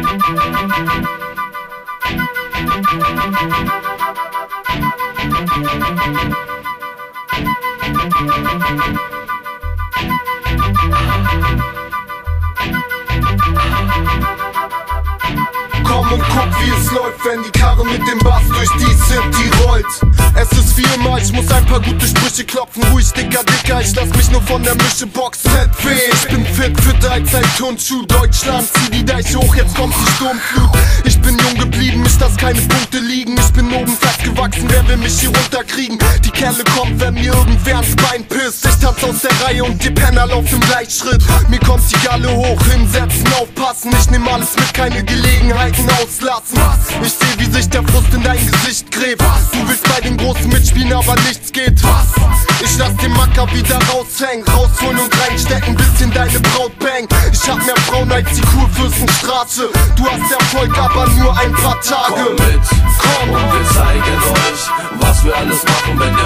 Komm und guck, wie es läuft, wenn die Karre mit dem Bass durch die City rollt. Es ist immer, ich muss ein paar gute Sprüche klopfen. Ruhig, dicker, dicker, ich lass mich nur von der Mische boxen. ZW, ich bin fit, fitter als ein Turnschuh. Deutschland, zieh die Deiche hoch, jetzt kommt die Sturmflut. Ich mich dass keine Punkte liegen. Ich bin oben festgewachsen, wer will mich hier runterkriegen? Die Kerle kommt, wenn mir irgendwer ans Bein pisst. Ich tanz aus der Reihe und die Penner laufen gleich Schritt. Mir kommt die Galle hoch, hinsetzen, aufpassen. Ich nehm alles mit, keine Gelegenheiten auslassen. Ich seh, wie sich der Frust in dein Gesicht gräbt. Du willst bei den Großen mitspielen, aber nichts geht. Ich lass den Macker wieder raushängen, rausholen und reinstecken, bis in deine Braut bang. Ich hab mehr Frauen als die Kurfürstenstraße. Du hast Erfolg, aber nur ein paar Tage. Komm mit, Komm. und wir zeigen euch, was wir alles machen, wenn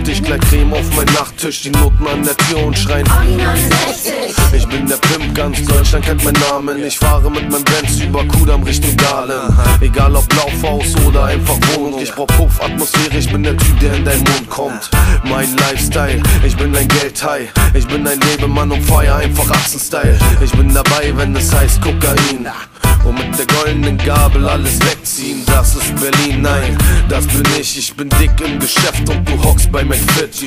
romantisch, gleich Creme auf mein Nachttisch, die Noten an der Tür und schreien. Ich bin der Pimp, ganz Deutschland kennt meinen Namen. Ich fahre mit meinem Benz über Kudam Richtung Dahlem. Egal ob Laufhaus oder einfach Wohnung. Ich brauch Puff, Atmosphäre, ich bin der Typ, der in deinen Mund kommt. Mein Lifestyle, ich bin ein Geldhai. Ich bin ein Lebemann und feier einfach Achsenstyle. Ich bin dabei, wenn es heißt Kokain. Und mit der goldenen Gabel alles wegziehen, das ist Berlin, nein, das bin ich. Ich bin dick im Geschäft und du hockst bei McFit.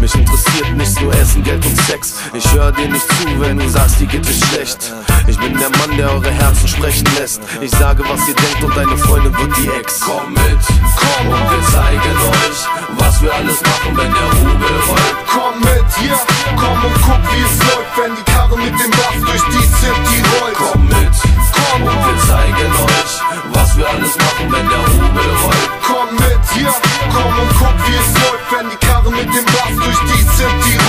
Mich interessiert nicht nur Essen, Geld und Sex. Ich höre dir nicht zu, wenn du sagst, dir geht es schlecht. Ich bin der Mann, der eure Herzen sprechen lässt. Ich sage, was ihr denkt und deine Freundin wird die Ex. Komm mit, Komm. und wir zeigen euch, was wir alles machen, wenn der Rubel rollt. Komm mit hier, komm und guck, wie es läuft, alles machen, wenn der Hubel rollt. Komm mit, ja, komm und guck, wie es läuft, wenn die Karre mit dem Bass durch die City